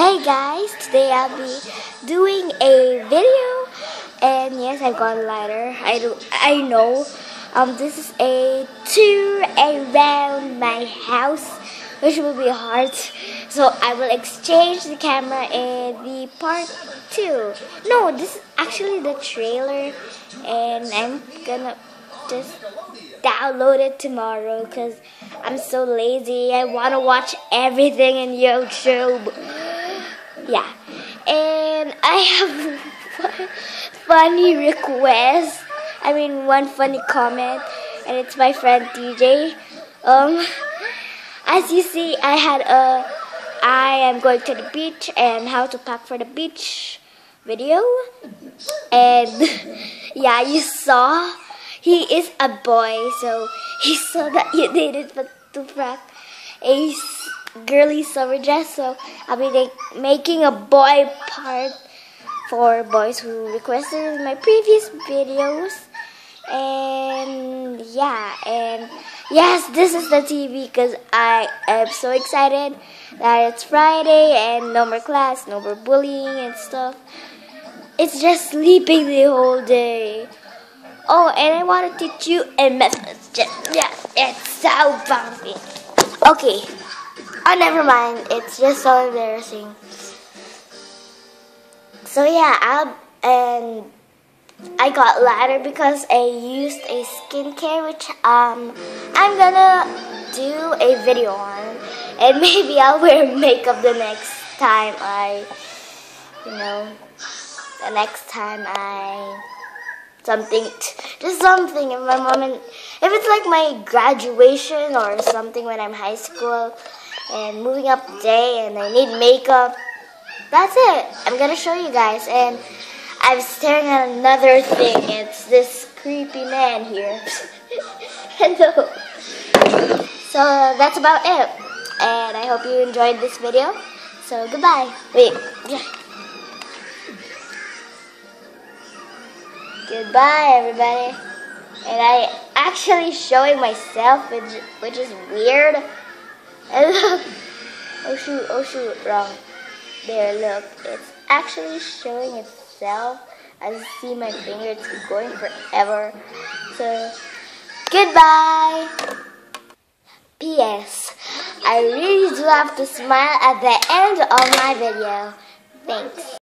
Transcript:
Hey guys, today I'll be doing a video and yes I've got a lighter. I do I know. Um this is a tour around my house which will be hard. So I will exchange the camera in the part two. No, this is actually the trailer and I'm gonna just download it tomorrow because I'm so lazy. I want to watch everything in YouTube. Yeah. And I have one funny request. I mean, one funny comment. And it's my friend DJ. Um, as you see, I had a I am going to the beach and how to pack for the beach video. And yeah, you saw he is a boy, so he saw that you needed to pack a girly summer dress. So I'll be making a boy part for boys who requested my previous videos. And yeah, and yes, this is the TV because I am so excited that it's Friday and no more class, no more bullying and stuff. It's just sleeping the whole day. Oh, and I want to teach you a method. Just, yeah, it's so bumpy. Okay. Oh, never mind. It's just so embarrassing. So yeah, I'll, and I got lighter because I used a skincare, which um I'm gonna do a video on, and maybe I'll wear makeup the next time I, you know, the next time I something, just something. If my mom and if it's like my graduation or something when I'm high school and moving up the day and I need makeup, that's it. I'm gonna show you guys. And I'm staring at another thing. It's this creepy man here. Hello. So that's about it. And I hope you enjoyed this video. So goodbye. Wait. Goodbye, everybody. And I actually showing myself, which, which is weird. And look. Oh shoot, oh shoot, wrong. There, look. It's actually showing itself. I see my finger, it's going forever. So, goodbye. P.S. I really do have to smile at the end of my video. Thanks.